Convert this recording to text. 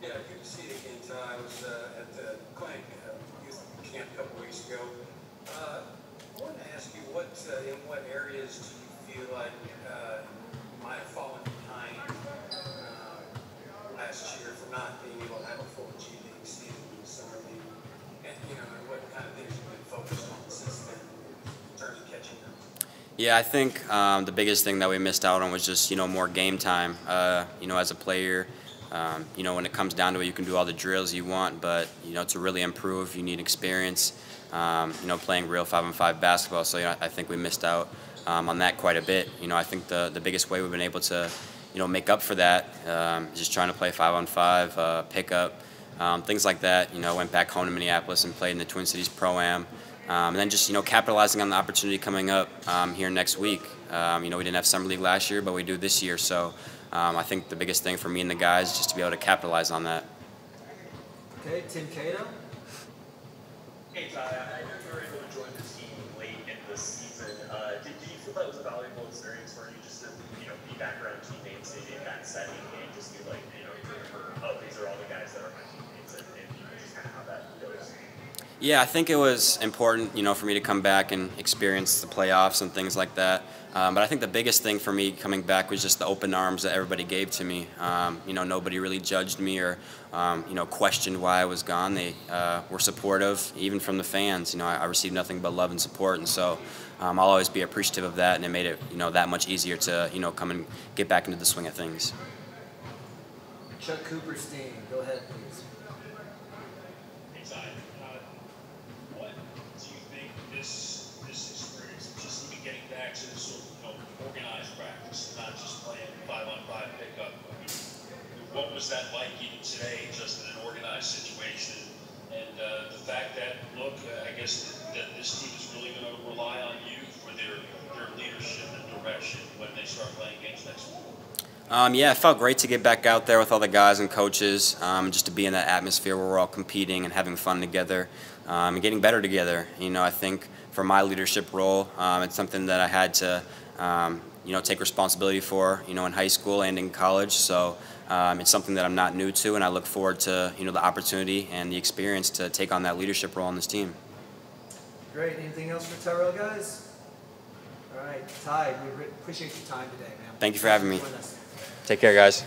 Yeah, good to see you again, Ty. I was uh, at the uh, youth camp a couple weeks ago. Uh, I wanted to ask you what, uh, in what areas do you feel like uh, you might have fallen behind uh, last year for not being able to have a full G League season in the summer league? And, you know, and what kind of things you've been focused on since then in terms of catching them? Yeah, I think um, the biggest thing that we missed out on was just you know more game time. Uh, you know, as a player, um, you know when it comes down to it, you can do all the drills you want, but you know to really improve, you need experience. Um, you know, playing real five-on-five basketball. So you know, I think we missed out um, on that quite a bit. You know, I think the the biggest way we've been able to you know make up for that um, is just trying to play five-on-five, uh, pick up, um, things like that. You know, went back home to Minneapolis and played in the Twin Cities Pro Am. Um, and then just you know capitalizing on the opportunity coming up um, here next week. Um, you know we didn't have summer league last year, but we do this year. So um, I think the biggest thing for me and the guys is just to be able to capitalize on that. Okay, Tim Cato. Hey Ty, I know you were able to join the team late in the season. Uh, did, did you feel that was a valuable experience for you just to you know be back around teammates in that setting and just be like you know remember oh these are all the guys that are my teammates and, and you know, just kind of how that goes. Yeah, I think it was important, you know, for me to come back and experience the playoffs and things like that. Um, but I think the biggest thing for me coming back was just the open arms that everybody gave to me. Um, you know, nobody really judged me or, um, you know, questioned why I was gone. They uh, were supportive, even from the fans. You know, I, I received nothing but love and support, and so um, I'll always be appreciative of that. And it made it, you know, that much easier to, you know, come and get back into the swing of things. Chuck Cooperstein. Go ahead, please. Hey, Ty, uh, what do you think this this experience, just getting this sort you know, organized practice, not just playing five on five pickup? I mean, what was that like even today, just in an organized situation? And uh, the fact that, look, uh, I guess that, that this team is really going to rely on you for their their leadership and direction when they start playing games next week. Um, yeah, it felt great to get back out there with all the guys and coaches, um, just to be in that atmosphere where we're all competing and having fun together um, and getting better together. You know, I think for my leadership role, um, it's something that I had to, um, you know, take responsibility for, you know, in high school and in college. So um, it's something that I'm not new to, and I look forward to, you know, the opportunity and the experience to take on that leadership role on this team. Great. Anything else for Tyrell, guys? All right, Ty, we appreciate your time today, man. Thank you for having me. Take care, guys.